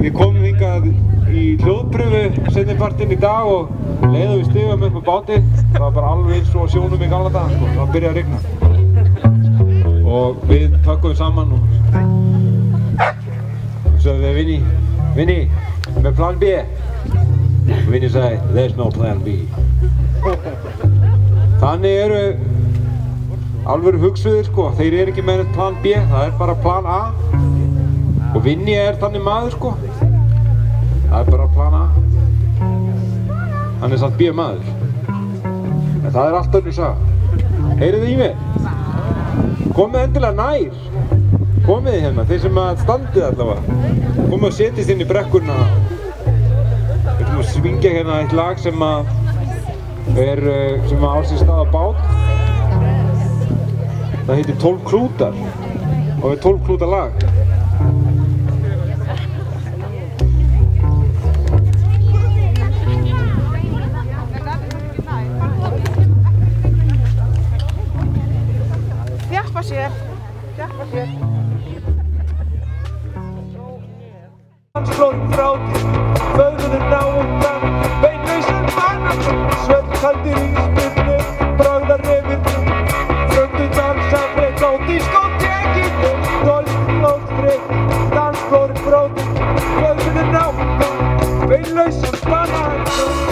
Við komum hingað í hljóðpröfu setnipartinn í dag og leiðum við stigum upp á báti. Það var bara alveg eins og sjónum í gamla dag, sko. Það var byrjað að rigna. Og við tökum saman og svo við Vinni, Vinni, með plan B. Vinni sagði, there's no plan B. Þannig eru alveg hugsuðir, sko. Þeir eru ekki með plan B, það er bara plan A. Og Vinni er þannig maður sko. Það er bara að plana. Hann er samt B maður. En það er allt önnur saga. Heyrið þið í mig? Komið endilega nær. Komið þið hérna, þeir sem að standið allavega. Komið og setjast inn í brekkurna. Við ætlum að svingja hérna eitt lag sem að er, uh, sem að á sér stað á bát. Það heitir 12 klútar og er 12 klúta lag. Þjappa sér. Þjappa sér. Slótt frátt, föðuður náundan, beinlausum mann, svellkaldir íspilnu, Música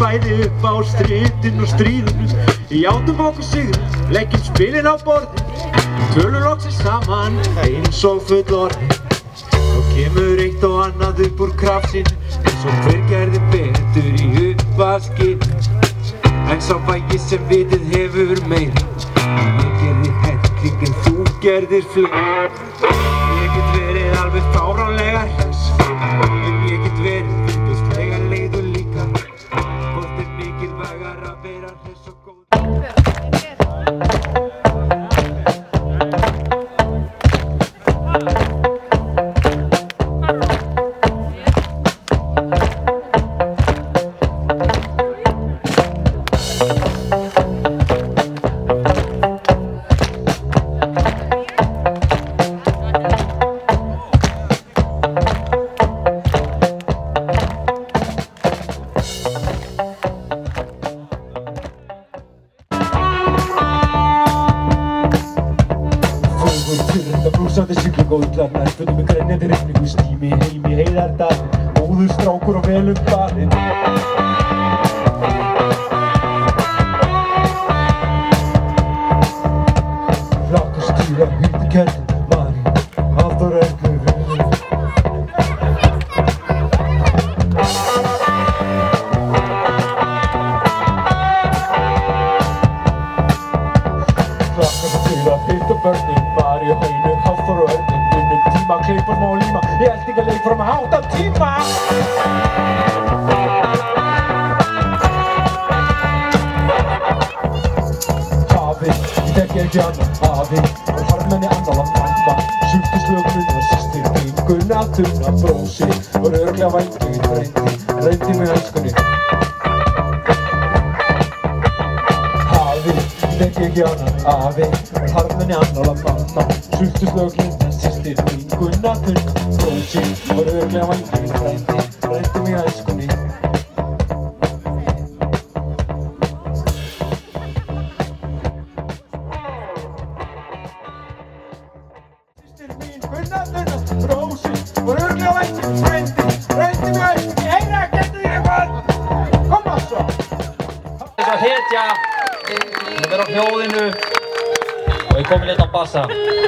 bæði upp á strítin og stríðinu. Játum okkur sigur, leggjum spilin á borðin Tölum loksins saman eins og full orðin Og kemur eitt og annað upp úr krafsin eins og hver gerði betur í uppvaskinu En sá vægi sem vitið hefur meira Ég gerði helling en þú gerðir fleira. Ég get verið alveg fáránlega Ég held ekki að leik fram að háta tíma Hafi, ég ekki annan Hafi, var harmenni annan að mæma Sultuslögnun og sýstir mín Gunna, Dunna, brósi Var örglega væntu í reyndi Reyndi með öskunni. Hafi, ég þekki ekki annan Afi, var harmenni annan að mamma Sultuslögnun og sýstir mín Gunna, Dunna, brósi Var örglega væntu í reyndi Reyndi með öskunni er á hljóðinu. Og ég kom hérna að bassa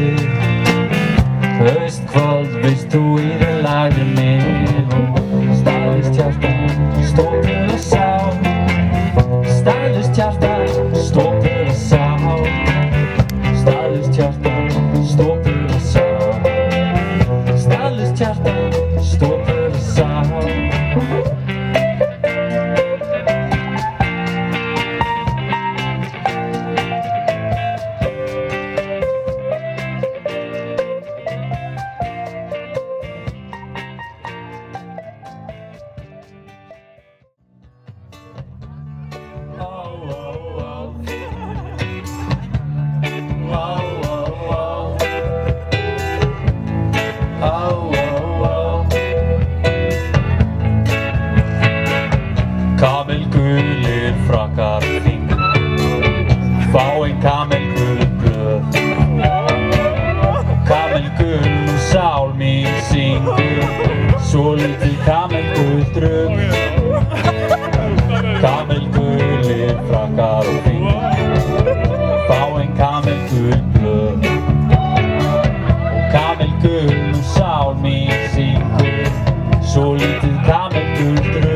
þig Öst kvöld veist þú í þeim lagðinni og stælist hjarta, stópur og sá Stælist hjarta, stópur og sá Stælist hjarta, stópur og sá Stælist hjarta, stópur og sá sál mín syngur Svo litið kamelguð drömm Kamelguðir frakkar og fingur Fá en kamelguð blöð. Og kamelguð sál mín syngur Svo litið kamelguð drömm